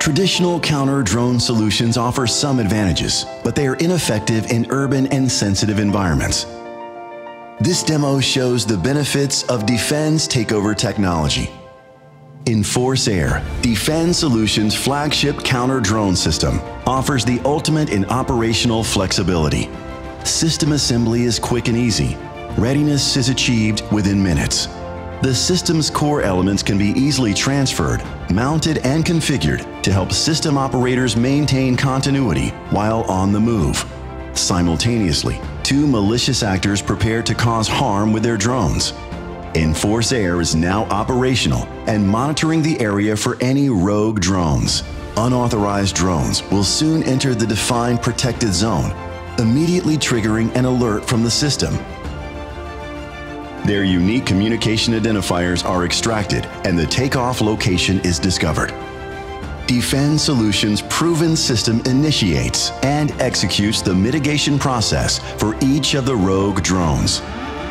Traditional counter drone solutions offer some advantages, but they are ineffective in urban and sensitive environments. This demo shows the benefits of D-Fend's Takeover technology. Enforce Air, D-Fend Solutions' flagship counter drone system, offers the ultimate in operational flexibility. System assembly is quick and easy. Readiness is achieved within minutes. The system's core elements can be easily transferred, mounted, and configured to help system operators maintain continuity while on the move. Simultaneously, two malicious actors prepare to cause harm with their drones. EnforceAir is now operational and monitoring the area for any rogue drones. Unauthorized drones will soon enter the defined protected zone, immediately triggering an alert from the system their unique communication identifiers are extracted and the takeoff location is discovered. D-Fend Solutions' proven system initiates and executes the mitigation process for each of the rogue drones.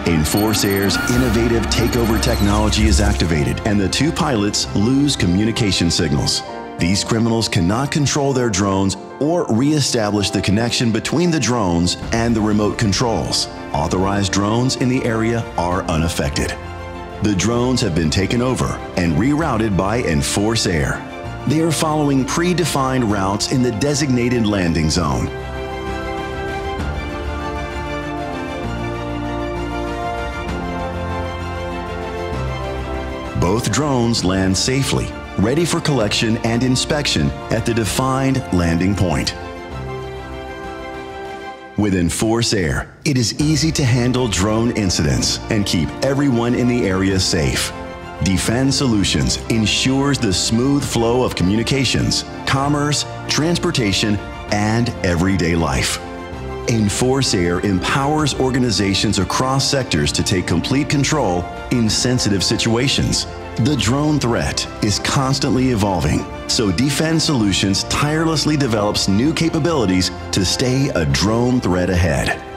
EnforceAir's innovative takeover technology is activated and the two pilots lose communication signals. These criminals cannot control their drones or re-establish the connection between the drones and the remote controls. Authorized drones in the area are unaffected. The drones have been taken over and rerouted by EnforceAir. They are following predefined routes in the designated landing zone. Both drones land safely ready for collection and inspection at the defined landing point. With EnforceAir, it is easy to handle drone incidents and keep everyone in the area safe. D-Fend Solutions ensures the smooth flow of communications, commerce, transportation, and everyday life. EnforceAir empowers organizations across sectors to take complete control in sensitive situations the drone threat is constantly evolving, so D-Fend Solutions tirelessly develops new capabilities to stay a drone threat ahead.